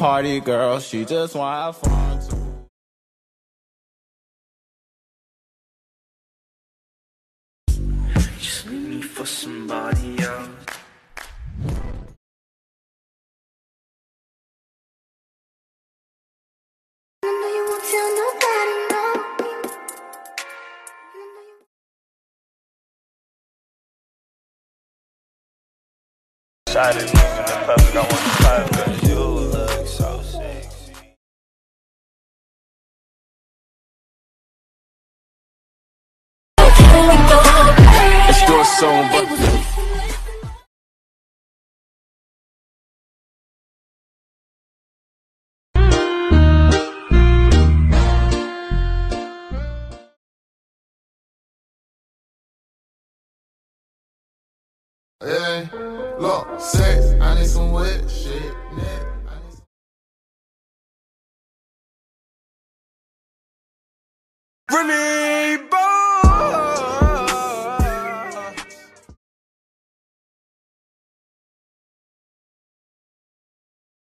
party girl, she just wanna have fun too. Just leave me for somebody else. I know you won't tell nobody, no. Shot it the public, I want to try soon, but Hey, look, sex, I need some wet shit. Nick. I need some- Remy.